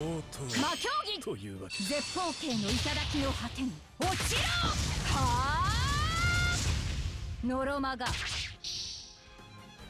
魔競技！というわけ絶方形の頂の果てに。落ちろ！はあ？ノロマが